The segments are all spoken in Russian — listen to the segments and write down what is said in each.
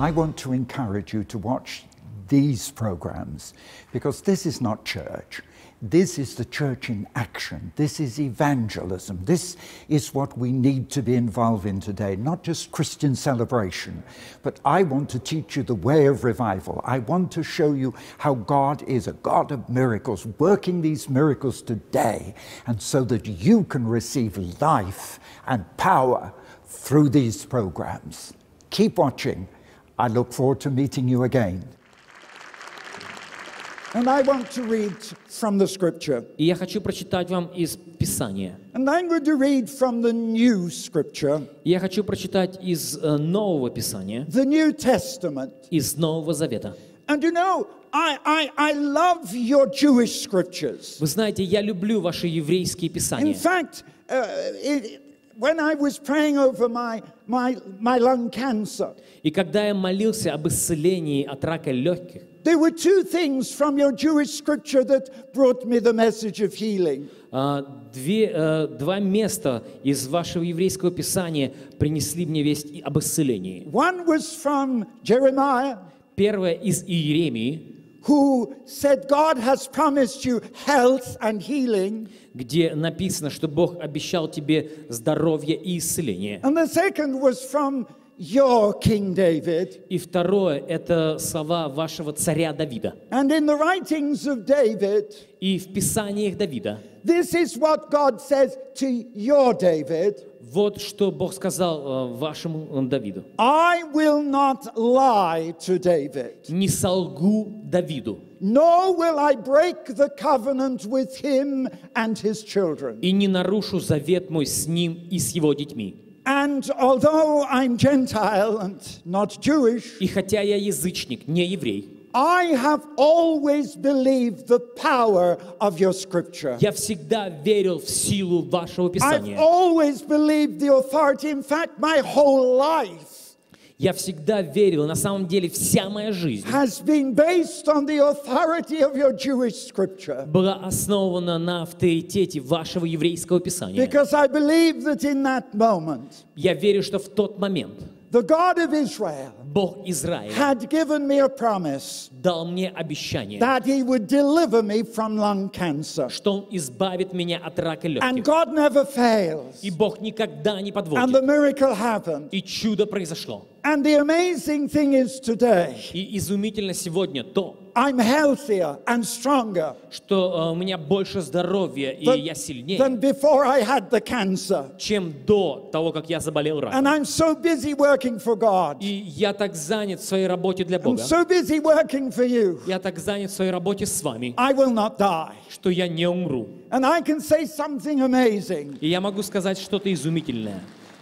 I want to encourage you to watch these programs because this is not church. This is the church in action. This is evangelism. This is what we need to be involved in today, not just Christian celebration. But I want to teach you the way of revival. I want to show you how God is a God of miracles, working these miracles today, and so that you can receive life and power through these programs. Keep watching. I look forward to meeting you again. And I want to read from the scripture. И я хочу прочитать вам из Писания. And I'm going to read from the new scripture, И Я хочу прочитать из э, Нового Писания, the New Testament. из Нового Завета. And you know, I, I, I love your Jewish scriptures. Вы знаете, я люблю ваши еврейские In Писания. fact, uh, it, when I was praying over my, my, my lung cancer, И когда я молился об исцелении от рака легких, there were two things from your Jewish scripture that brought me the message of healing. а, две, э, два места из вашего еврейского Писания принесли мне весть и- об исцелении. One was from Jeremiah, Первое из Иеремии, who said, God has promised you health and healing. где написано, что Бог обещал тебе здоровье и исцеление. And the second was from your King David. И второе – это слова вашего царя Давида. And in the writings of David, И в Писаниях Давида this is what God says to your David вот что Бог сказал э, вашему э, Давиду. I will not lie to David, «Не солгу Давиду, nor will I break the covenant with him and his children. и не нарушу завет мой с ним и с его детьми». And although I'm Gentile and not Jewish, И хотя я язычник, не еврей, I have always believed the power of your scripture. я всегда верил в силу вашего I've Писания. always believed the authority. In fact, my whole life Я всегда верил, на самом деле вся моя жизнь была основана на авторитете вашего еврейского Писания. Я верю, что в тот момент the God of Israel Бог Израиля had given me a promise дал мне обещание, that he would deliver me from lung cancer. что Он избавит меня от рака And легких. God never fails. И Бог никогда не And the подводит. miracle happened. И чудо произошло. And the amazing thing is today, И изумительно сегодня то, I'm healthier and stronger что э, у меня больше здоровья, и than, я сильнее, than before I had the cancer. чем до того, как я заболел And раком. I'm so busy working for God. И я так занят в своей работе для I'm Бога. so busy working for you. Я так занят в своей работе с вами, I will not die. что я не умру. And I can say something amazing И я могу сказать что-то изумительное.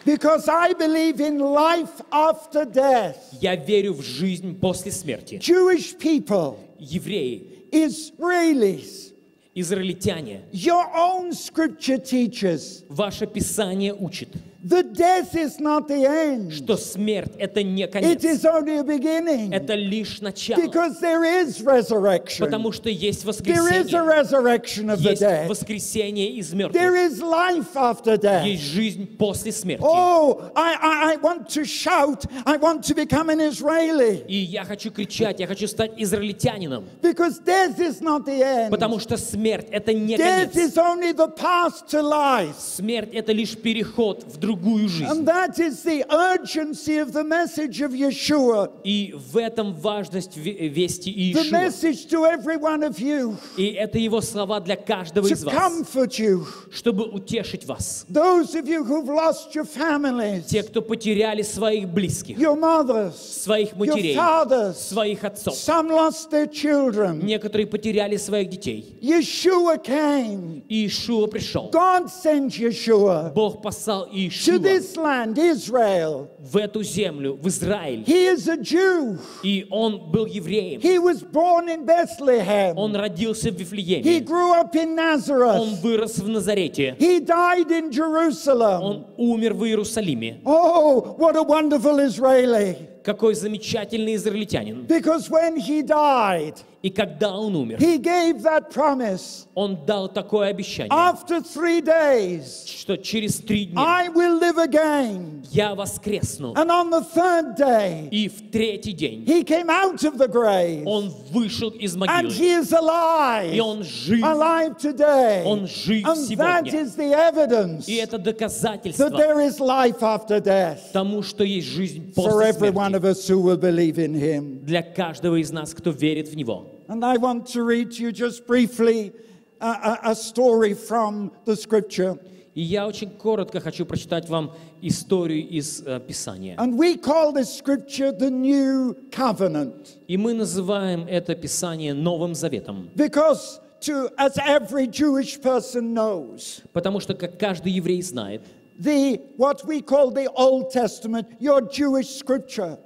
Because I believe in life after death. Я верю в жизнь после смерти. Jewish people, Евреи, Israelis, израильтяне, your own scripture teaches ваше Писание учит, that death is not the end, что смерть – это не it конец, is only a beginning. это лишь начало. Because there is resurrection. Потому что есть There is a воскресение, resurrection of the есть dead. воскресение из There мертвых, is life after death. есть жизнь после смерти. Oh, I, I, I want to shout. I want to become an Israeli. И я хочу кричать, я хочу стать израильтянином, Because death is not the end. потому что смерть – это не Death конец. is only the path to life. Смерть – это лишь переход в другую жизнь. And that is the urgency of the message of Yeshua. И в этом важность ве- вести The Иешуа. message to every one of you И это его слова для каждого из вас, comfort you. чтобы утешить вас. Those of you who've lost your families, Те, кто потеряли своих близких, your mothers, своих your матерей, fathers. своих отцов. Some lost their children. Некоторые потеряли своих детей. Yeshua came. И Иешуа пришел. God sent Yeshua Бог послал to Иешуа this land, Israel. в эту землю, в Израиль. He is a Jew. И он был евреем. He was born in Bethlehem. Он родился в He Вифлееме. grew up in Он Nazareth. вырос в Назарете. He died in Jerusalem. Он умер в Иерусалиме. Oh, what a wonderful Israeli. Какой замечательный израильтянин. Because when he died, И когда он умер, he gave that promise. он дал такое обещание, After three days, что через три дня I will live again. я воскресну. And on the third day, И в третий день he came out of the grave. он вышел из And могилы. he is alive. И он жив. alive today. Он жив and that сегодня. is the evidence И это that доказательство there is life after death тому, что есть жизнь for после every one смерти. of us who will believe in him. Для каждого из нас, кто верит в Него. And I want to read to you just briefly a, a, a story from the scripture. И я очень коротко хочу прочитать вам историю из э, Писания. And we call this scripture the New Covenant И мы называем это Писание Новым Заветом. because, to, as every Jewish person knows, Потому что, как каждый еврей знает, the, what we call the Old Testament, your Jewish scripture,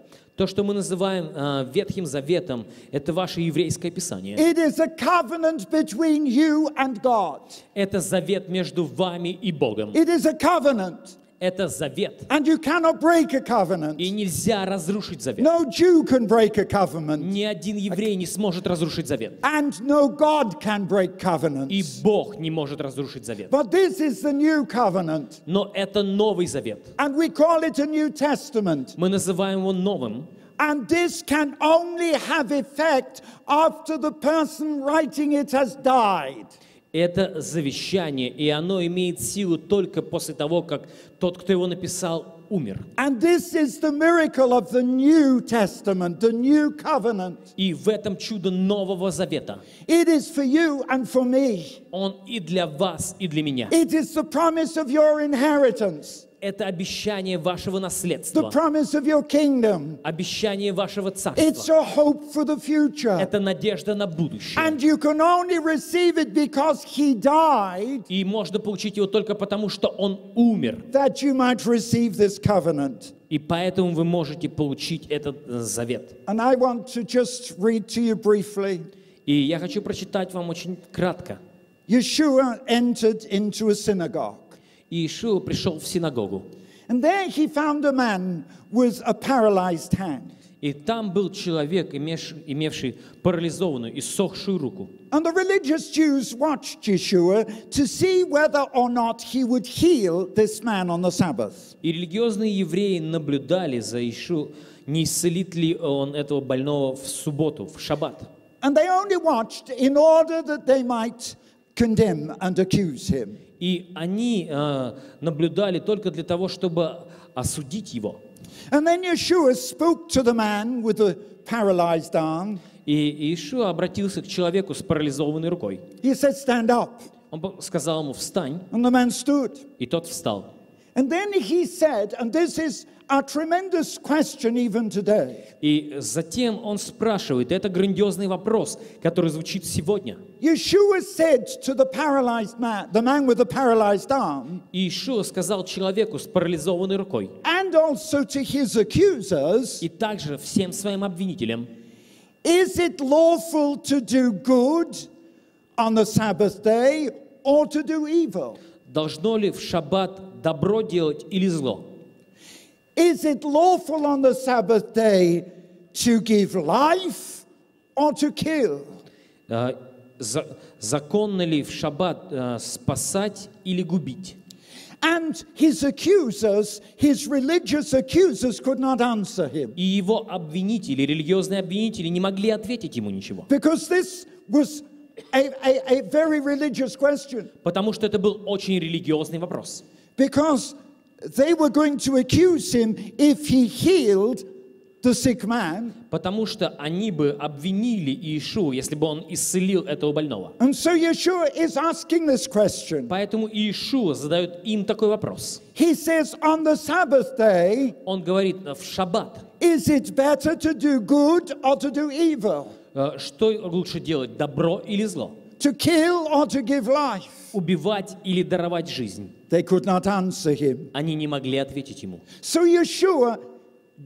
то, что мы называем э, Ветхим Заветом, это ваше еврейское Писание. it is a covenant between you and God. Это завет между вами и Богом. It is a covenant, Это завет. and you cannot break a covenant. И нельзя разрушить завет. No Jew can break a covenant, Ни один еврей не сможет разрушить завет. and no God can break И covenants. Бог не может разрушить завет. But this is the new covenant, Но это Новый Завет. and we call it a New Testament. Мы называем его новым. And this can only have effect after the person writing it has died. Это завещание, и оно имеет силу только после того, как тот, кто его написал, умер. And this is the miracle of the New Testament, the new covenant. И в этом чудо Нового Завета. It is for you and for me. Он и для вас, и для меня. It is the promise of your inheritance, Это обещание вашего наследства, обещание вашего царства. Это надежда на будущее. И можно получить его только потому, что он умер. И поэтому вы можете получить этот э, завет. И я хочу прочитать вам очень кратко. Yeshua entered into a synagogue. И Иешуа пришел в синагогу. And there he found a man with a paralyzed hand. И там был человек, имеш- имевший парализованную и сохшую руку. And the religious Jews watched Yeshua to see whether or not he would heal this man on the Sabbath. И религиозные евреи наблюдали за Ишу, не исцелит ли он этого больного в субботу, в шаббат. And they only watched in order that they might condemn and accuse him. И они э, наблюдали только для того, чтобы осудить его. And then Yeshua spoke to the man with the paralyzed arm. И Иешуа обратился к человеку с парализованной рукой. He said, Stand up. Он сказал ему «встань», And the man stood. и тот встал. And then he said, and this is a tremendous question even today. И затем он спрашивает, это грандиозный вопрос, который звучит сегодня. Yeshua said to the paralyzed man, the man with the paralyzed arm, И Иешуа сказал человеку с парализованной рукой, and also to his accusers, и также всем своим обвинителям, Is it lawful to do good on the Sabbath day or to do evil? должно ли в шаббат добро делать или зло? Is it lawful on the Sabbath day to give life or to kill? Э, за- законно ли в шаббат э, спасать или губить? And his accusers, his religious accusers, could not answer him И его обвинители, религиозные обвинители не могли ответить ему ничего. because this was a, a, a very religious question. Потому что это был очень религиозный вопрос. Because they were going to accuse him if he healed. Потому что они бы обвинили Иешуа, если бы он исцелил этого больного. So. Поэтому Иешуа задает им такой вопрос. Says, day, Он говорит, в шаббат, is it better to do good or to do evil? что лучше делать, добро или зло? To kill or to give life? Убивать или даровать жизнь? They could not answer him. Они не могли ответить ему. So Yeshua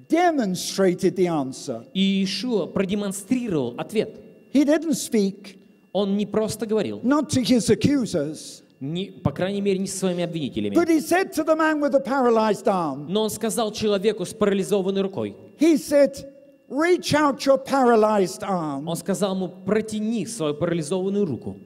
demonstrated the answer. И Иешуа продемонстрировал ответ. He didn't speak, Он не просто говорил, not to his accusers, не, по крайней мере, не со своими обвинителями, but he said to the man with the paralyzed arm, но он сказал человеку с парализованной рукой, He said, Reach out your paralyzed arm. Он сказал ему, протяни свою парализованную руку.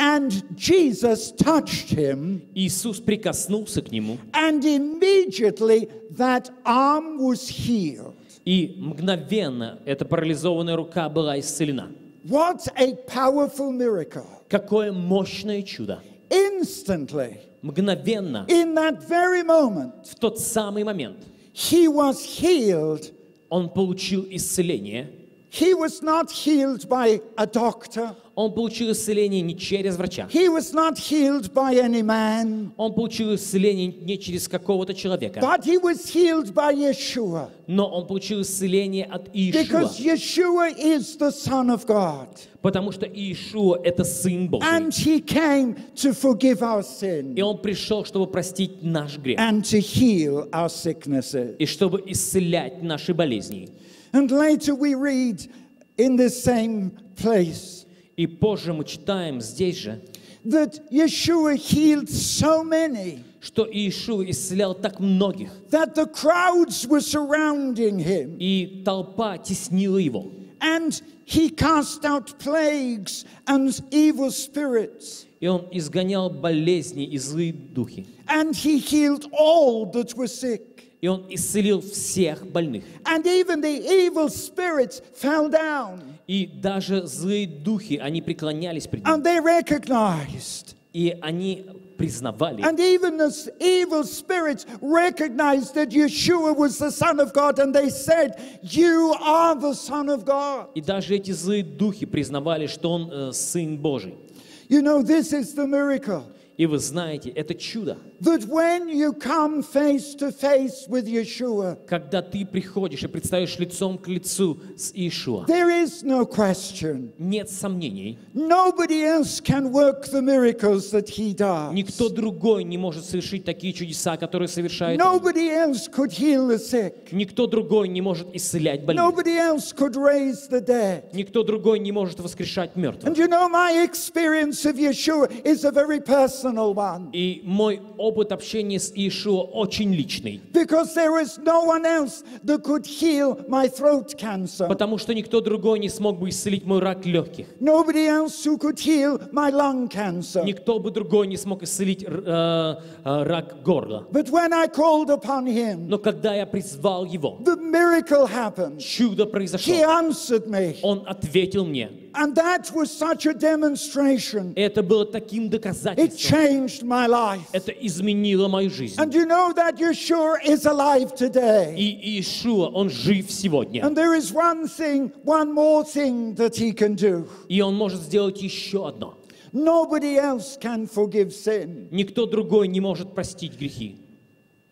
And Jesus touched him, Иисус прикоснулся к нему, and immediately that arm was healed. и мгновенно эта парализованная рука была исцелена. What a powerful miracle. Какое мощное чудо! Instantly, Мгновенно, in that very moment, в тот самый момент, he was healed. он получил исцеление. He was not healed by a doctor. Он получил исцеление не через врача. He was not healed by any man. Он получил исцеление не через какого-то человека, But he was healed by Yeshua. но он получил исцеление от Иешуа, Because Yeshua is the Son of God. потому что Иешуа — это Сын Божий. And he came to forgive our И sin Он пришел, чтобы простить наш грех and to heal our sicknesses. и чтобы исцелять наши болезни. And later we read in the same place И позже мы читаем здесь же, that Yeshua healed so many что Иешуа исцелял так многих, that the crowds were surrounding him. и толпа теснила его. And he cast out plagues and evil spirits. И он изгонял болезни и злые духи. And he healed all that were sick. И он исцелил всех больных. And even the evil spirits fell down. И даже злые духи, они преклонялись пред ним. And they recognized. И они признавали. And even the evil spirits recognized that Yeshua was the Son of God. And they said, You are the Son of God. И даже эти злые духи признавали, что он э, Сын Божий. You know, this is the miracle. И вы знаете, это чудо. That when you come face to face with Yeshua, Когда ты приходишь и предстаешь лицом к лицу с Иешуа, there is no question. нет сомнений, Nobody else can work the miracles that he does. никто другой не может совершить такие чудеса, которые совершает. Nobody else could heal the sick. Никто другой не может исцелять больных. Nobody else could raise the dead. Никто другой не может воскрешать мертвых. And you know, my experience of Yeshua is a very personal one И мой опыт общения с Иешуа очень личный, because there is no one else that could heal my throat cancer. потому что никто другой не смог бы исцелить мой рак легких. Nobody else who could heal my lung cancer. Никто бы другой не смог исцелить э, э, рак горла. But when I called upon him, Но когда я призвал его, the miracle happened. чудо произошло. He answered me. Он ответил мне. And that was such a demonstration. Это было таким It доказательством. changed my life. Это изменило мою жизнь. And you know that Yeshua is alive today. И Иешуа, он жив сегодня. And there is one thing, one more thing that he can do. И он может сделать еще одно. Nobody else can forgive sin. Никто другой не может простить грехи.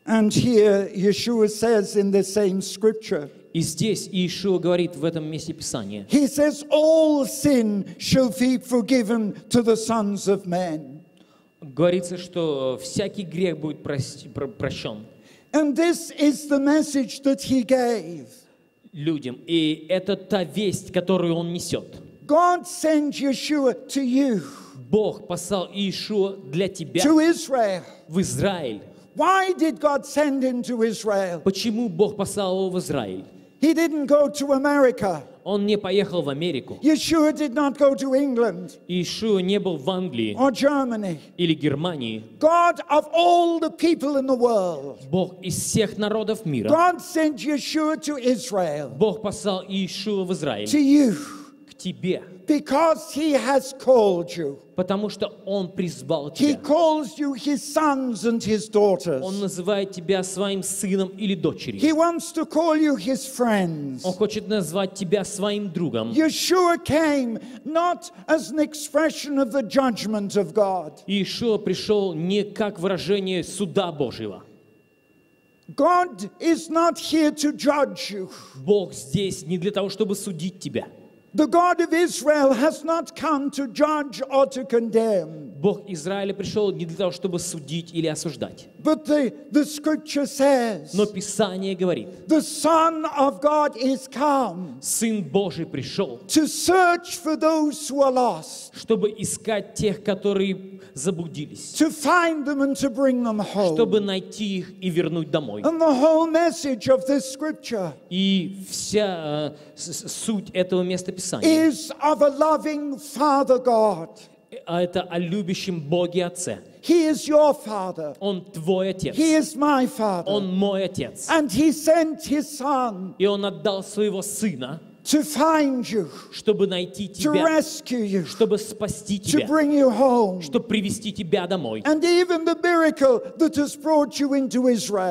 And here Yeshua says in the same scripture, И здесь Иешуа говорит в этом месте Писания, he says, All sin shall be forgiven to the sons of men. говорится, что всякий грех будет прощен And this is the message that he gave. людям. И это та весть, которую он несет. God sent Yeshua to you, Бог послал Иешуа для тебя to Israel. в Израиль. Why did God send him to Israel? Почему Бог послал его в Израиль? He didn't go to America. Он не поехал в Америку. Yeshua did not go to England Иешуа не был в Англии or Germany. или Германии. God of all the people in the world, Бог из всех народов мира. God sent Yeshua to Israel, Бог послал Иешуа в Израиль to you, к тебе, Because he has called you. потому что Он призвал He тебя. calls you his sons and his daughters. Он называет тебя своим сыном или дочерью. He wants to call you his friends. Он хочет назвать тебя своим другом. Yeshua came not as an expression of the judgment of God. Иешуа пришел не как выражение суда Божьего. God is not here to judge you. Бог здесь не для того, чтобы судить тебя. The God of Israel has not come to judge or to condemn, Бог Израиля пришел не для того, чтобы судить или осуждать. but the, the scripture says Но Писание говорит, the Son of God is come Сын Божий пришел, to search for those who are lost, чтобы искать тех, которые заблудились, to find them and to bring them чтобы home. найти их и вернуть домой. And the whole message of this scripture И вся э, суть этого места Писания, is of a loving Father God. а это о любящем Боге Отце. He is your Father. Он твой Отец, He is my Father. Он мой Отец. And He sent His Son И Он отдал своего Сына, To find you, чтобы найти to тебя, rescue you, чтобы спасти to тебя, bring you home. чтобы привести тебя домой. And even the miracle that has brought you into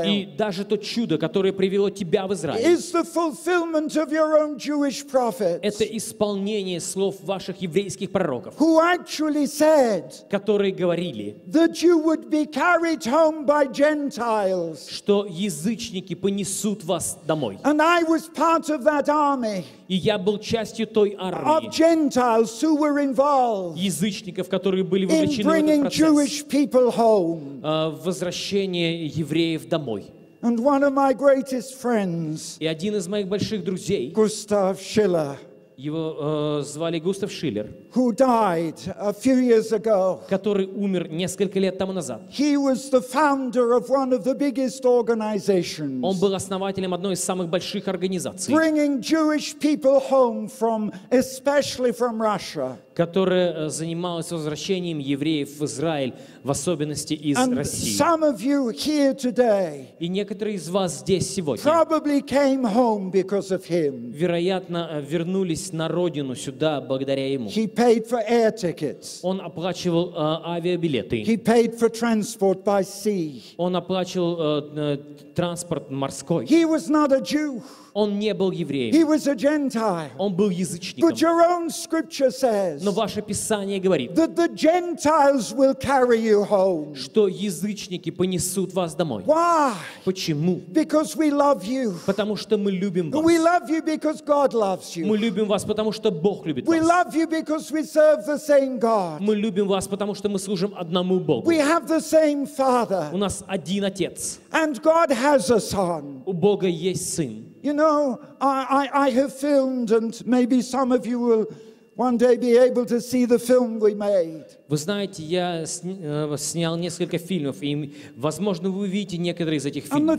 И даже то чудо, которое привело тебя в Израиль, is the fulfillment of your own Jewish prophets это исполнение слов ваших еврейских пророков, who actually said которые говорили, that you would be carried home by Gentiles. что язычники понесут вас домой. And I was part of that army И я был частью той of армии Gentiles who were involved язычников, которые были in вовлечены в bringing этот процесс people home. э, возвращения евреев домой. And one of my greatest friends, И один из моих больших друзей, Gustav Schiller, его э, звали Густав Шиллер, who died a few years ago, который умер несколько лет тому назад. he was the founder of one of the biggest Он organizations, был основателем одной из самых больших организаций, bringing Jewish people home from, especially from Russia. Которая э, занималась возвращением евреев в Израиль, в особенности из And России. some of you here today И некоторые из вас здесь сегодня, probably came home because of him. вероятно, э, вернулись на родину сюда благодаря ему. He paid for air tickets. Он оплачивал э, авиабилеты, He paid for transport by sea. он оплачивал э, э, транспорт морской. He was not a Jew. Он не был He евреем, was a Gentile. он был язычником. But your own scripture says Но ваше Писание говорит, that the Gentiles will carry you home. что язычники понесут вас домой. Why? Почему? Because we love you. Потому что мы любим вас. We love you because God loves Мы you. любим вас, потому что Бог любит We вас. love you because we serve the same God. Мы любим вас, потому что мы служим одному Богу. We have the same Father. У нас один Отец. And God has a Son. У Бога есть Сын. You know, I, I, I have filmed, and maybe some of you will one day be able to see the film we made. Вы знаете, я э, снял несколько фильмов, и, возможно, вы увидите некоторые из этих фильмов.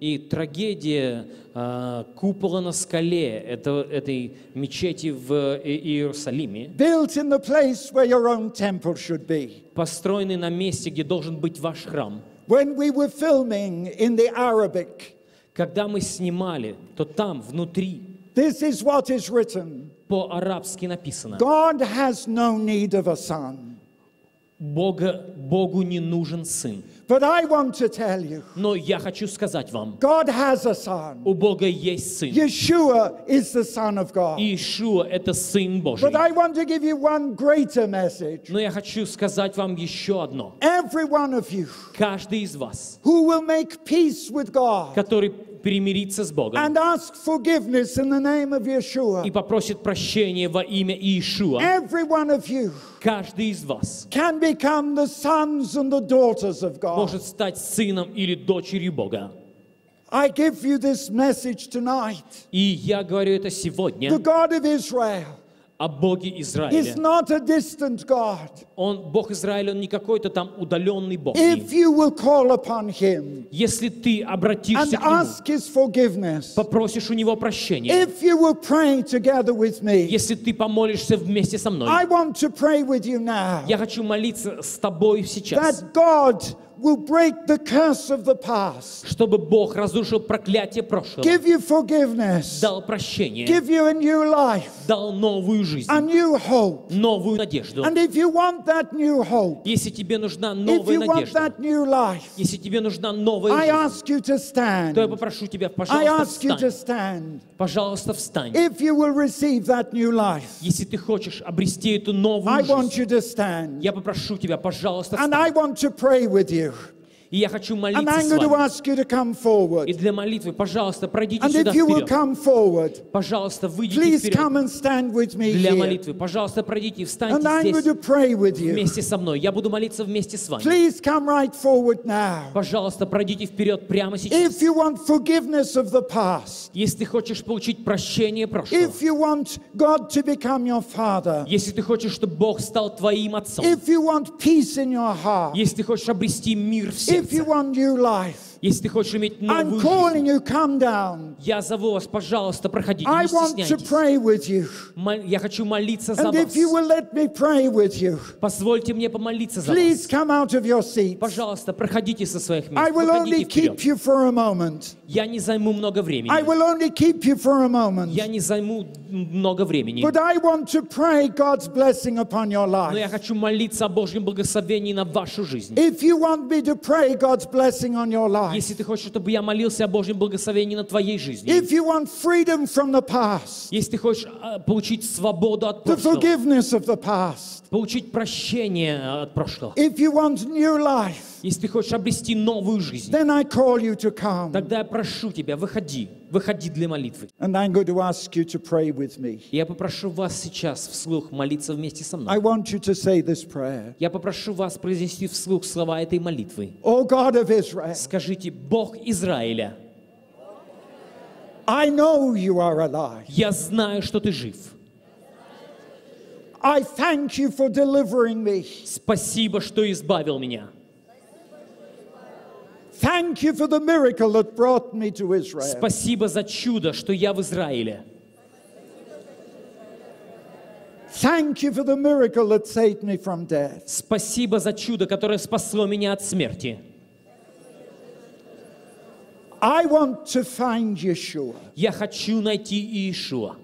И трагедия э, купола на скале это, этой мечети в Иерусалиме, built in the place where your own temple should be. построенный на месте, где должен быть ваш храм. When we were filming in the Arabic, Когда мы снимали, то там, внутри, this is what is written по-арабски написано, God has no need of a son. Бога, Богу не нужен сын. But I want to tell you, Но я хочу сказать вам, God has a son. у Бога есть сын. Yeshua is the Son of God. Иешуа – это Сын Божий. But I want to give you one greater message. Но я хочу сказать вам еще одно. Every one of you Каждый из вас, who will make peace with God который примирится с Богом and ask forgiveness in the name of и Yeshua, попросит прощения во имя Иешуа, every one of you каждый из вас can become the sons and the daughters of God. может стать сыном или дочерью Бога. I give you this message tonight. И я говорю это The сегодня God of Israel о Боге Израиля. not a distant God. Он, Бог Израиля, он не какой-то там удаленный Бог. If you will call upon Him Если ты and обратишься к Нему, ask His forgiveness, попросишь у Него прощения, if you will pray together with me, если ты помолишься вместе со мной, I want to pray with you now я хочу молиться с тобой сейчас, that God will break the curse of the past, чтобы Бог разрушил проклятие прошлого, give you forgiveness, дал прощение, give you a new life, дал новую жизнь, a new hope. новую надежду. And if you want that new hope, Если тебе нужна if новая you want надежда, that new life, если тебе нужна новая I жизнь, ask you to stand. то я попрошу тебя, I пожалуйста, ask you to встань. stand. Пожалуйста, встань. If you will receive that new life, Если ты хочешь обрести эту I новую want жизнь, you to stand. я попрошу тебя, пожалуйста, And встань. I want to pray with you. И я хочу And молиться I'm с going to вами. ask you to come И для молитвы, пожалуйста, пройдите And сюда if you will вперед. come forward, Пожалуйста, выйдите please вперед come and stand with me для here. молитвы. Пожалуйста, пройдите и And встаньте going здесь to pray with you. вместе со мной. Я буду молиться вместе с вами. Please come right forward now. Пожалуйста, пройдите вперед прямо сейчас. If you want forgiveness of the past, Если ты хочешь получить прощение прошлого, if you want God to become your Father, если ты хочешь, чтобы Бог стал твоим отцом, if you want peace in your heart, если ты хочешь обрести мир в if you сердце, want new life, если ты хочешь иметь I'm новую calling жизнь, you, come down. я зову вас, пожалуйста, проходите, I не want to стесняйтесь. pray with you. Мол- Я хочу молиться за And if вас. you will let me pray with you, Позвольте мне помолиться за please вас. come out of your seats. Пожалуйста, проходите со своих I мест. will only Проходите keep вперед. you for a moment. Я не займу много времени. I will only keep you for a moment. Я не займу много времени. But I want to pray God's blessing upon your Но я life. хочу молиться о Божьем благословении на вашу жизнь. If you want me to pray God's blessing on your life, Если ты хочешь, чтобы я молился о Божьем благословении на твоей жизни. if you want freedom from the past, Если ты хочешь а, получить свободу от the прошлого, forgiveness of the past, получить прощение от прошлого, if you want new life, Если ты хочешь обрести новую жизнь, then I call you to come. тогда я прошу тебя, выходи, выходи для молитвы. And I'm going to ask you to pray with me. Я попрошу вас сейчас вслух молиться вместе со I мной. want you to say this prayer. Я попрошу вас произнести вслух слова этой молитвы. O God of Israel, Скажите, Бог Израиля, I know you are alive. я знаю, что ты жив. I thank you for delivering me. Спасибо, что избавил меня. Thank you for the miracle that brought me to Israel. Спасибо за чудо, что я в Израиле. Thank you for the miracle that saved me from death. Спасибо за чудо, которое спасло меня от смерти. I want to find Yeshua. Я хочу найти Иешуа.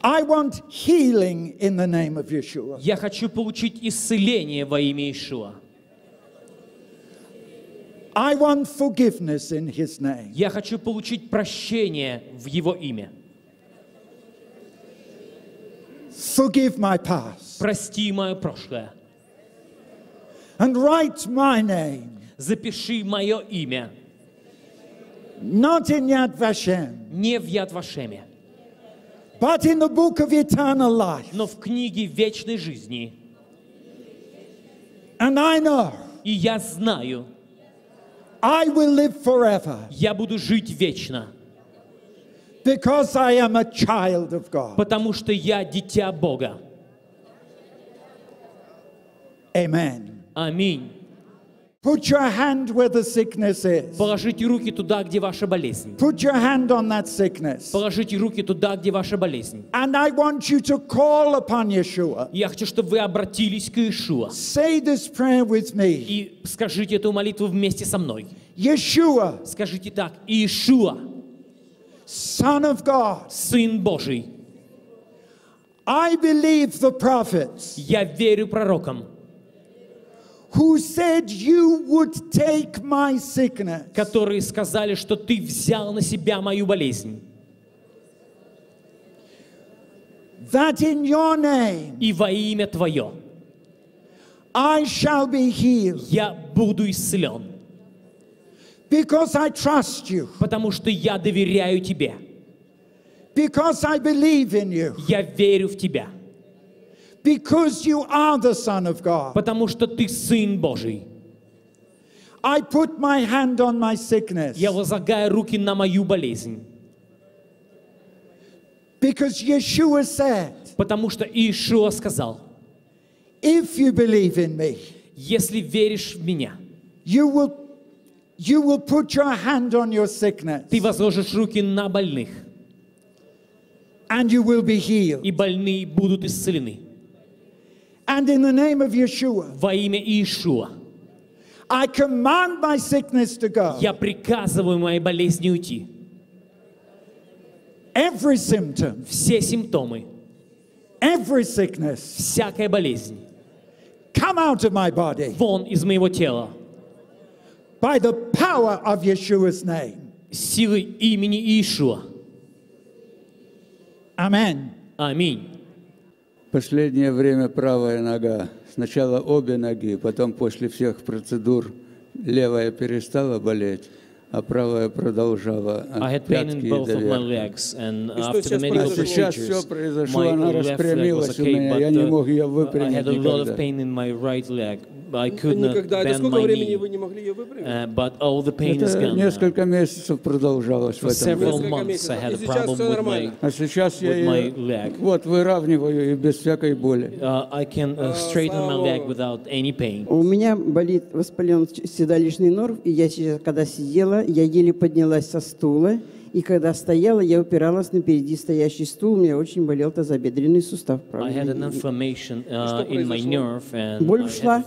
I want healing in the name of Yeshua. Я хочу получить исцеление во имя Иешуа. I want forgiveness in his name. Я хочу получить прощение в Его имя. Forgive my past Прости мое прошлое. and write my name, Запиши мое имя not in Yad Vashem, не в Яд Вашеме, but in the book of eternal life. но в книге вечной жизни. And I know И я знаю, I will live forever я буду жить вечно, because I am a child of God. потому что я дитя Бога. Amen. Аминь. Put your hand where the sickness is. Положите руки туда, где ваша болезнь. Put your hand on that sickness. Положите руки туда, где ваша болезнь. And I want you to call upon Yeshua. Я хочу, чтобы вы обратились к Иешуа. Say this prayer with me. И скажите эту молитву вместе со мной. Yeshua, Скажите так. Иешуа, Son of God, Сын Божий, I believe the prophets я верю пророкам, Who said you would take my sickness. которые сказали, что ты взял на себя мою болезнь. That in your name И во имя Твое I shall be healed я буду исцелен, because I trust you, потому что я доверяю Тебе. because I believe in you, Я верю в Тебя, because you are the Son of God. потому что Ты Сын Божий. I put my hand on my sickness Я возлагаю руки на мою болезнь, because Yeshua said, потому что Иешуа сказал, if you believe in me, если веришь в Меня, you will, you will put your hand on your sickness ты возложишь руки на больных, and you will be healed. и больные будут исцелены. And in the name of Yeshua, Во имя Иешуа I command my sickness to go. я приказываю моей болезни уйти. Every symptom, Все симптомы, every sickness, всякая болезнь, come out of my body вон из моего тела, by the power of Yeshua's name. силой имени Иешуа. Amen. Аминь. Последнее время правая нога. Сначала обе ноги, потом после всех процедур левая перестала болеть, а правая продолжала от I had pain in пятки both до of my верха. legs, and И что after the сейчас medical А произошло? сейчас procedures, все произошло, my она left leg was распрямилась у okay, меня, but я не uh, мог ее I выпрямить had a lot of никогда. pain in my right leg. I could not Никогда. Это bend сколько my времени knee, вы не могли ее выпрямить? uh, but all the pain is Это gone. несколько месяцев продолжалось в For этом. several Несколько months I месяцев. had И a сейчас problem всё with my нормально. А сейчас я with my ее leg. вот выравниваю и без всякой боли. Uh, I can uh, straighten my слава leg Богу. without any pain. У меня болит воспален седалищный нерв, и я сейчас, когда сидела, я еле поднялась со стула, и когда стояла, я упиралась на впереди стоящий стул, у меня очень болел тазобедренный сустав. I had an правда. inflammation uh, in my nerve and Боль I ушла?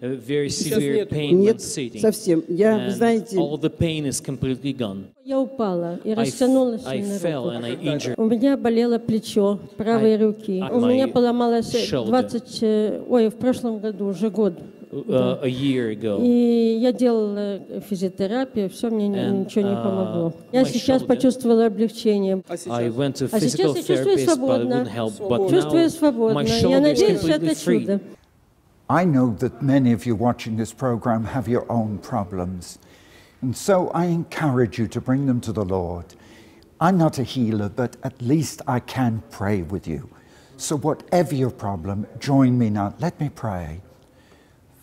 very severe pain Нет, sitting. совсем. Я, And знаете, all the pain is completely gone. Я упала и I, f- растянулась I на fell and I injured У меня болело плечо правой I- руки. I- У меня поломалось shoulder. 20... э, Ой, в прошлом году, уже год. uh, a year ago. И я делала физиотерапию, все мне ни- And, ничего не uh, помогло. Я my сейчас shoulder- почувствовала облегчение. А I сейчас? went to А сейчас physical я чувствую therapist, but it свободно. wouldn't help. But Чувствую now свободно. my Я shoulder is надеюсь, что completely это free. чудо. I know that many of you watching this program have your own problems. And so I encourage you to bring them to the Lord. I'm not a healer, but at least I can pray with you. So, whatever your problem, join me now. Let me pray.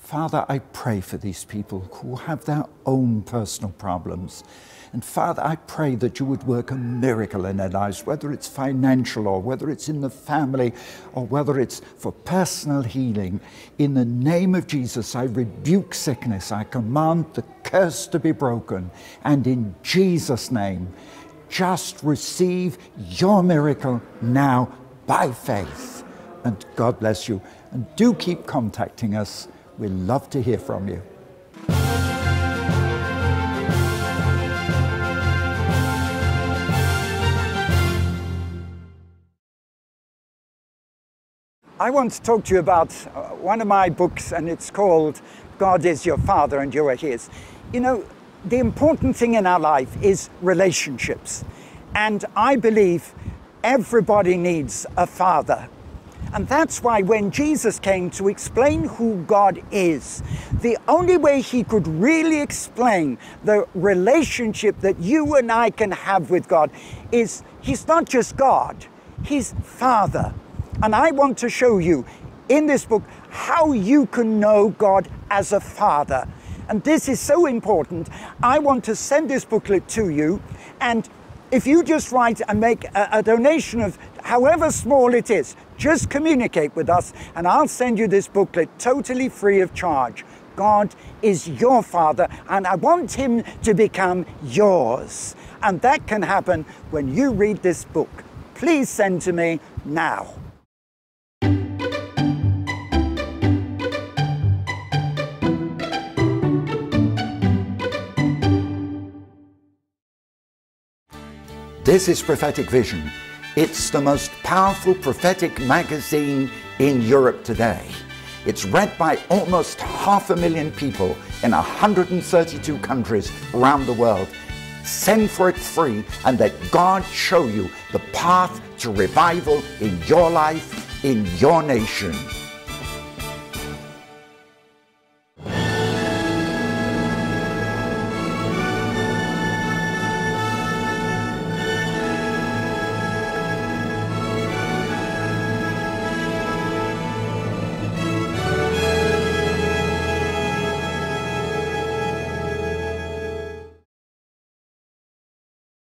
Father, I pray for these people who have their own personal problems. And Father, I pray that you would work a miracle in their lives, whether it's financial or whether it's in the family or whether it's for personal healing. In the name of Jesus, I rebuke sickness. I command the curse to be broken. And in Jesus' name, just receive your miracle now by faith. And God bless you. And do keep contacting us. We love to hear from you. I want to talk to you about uh, one of my books, and it's called God is Your Father and You Are His. You know, the important thing in our life is relationships. And I believe everybody needs a father. And that's why when Jesus came to explain who God is, the only way he could really explain the relationship that you and I can have with God is he's not just God, he's Father. And I want to show you in this book how you can know God as a Father. And this is so important. I want to send this booklet to you. And if you just write and make a, a donation of however small it is, just communicate with us, and I'll send you this booklet totally free of charge. God is your Father, and I want Him to become yours. And that can happen when you read this book. Please send to me now. This is Prophetic Vision. It's the most powerful prophetic magazine in Europe today. It's read by almost half a million people in 132 countries around the world. Send for it free and let God show you the path to revival in your life, in your nation.